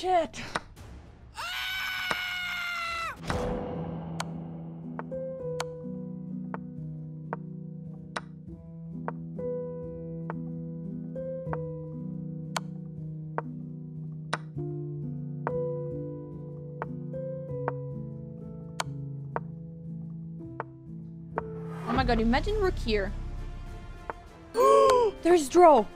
shit. Oh my god, imagine Rook here. There's Dro!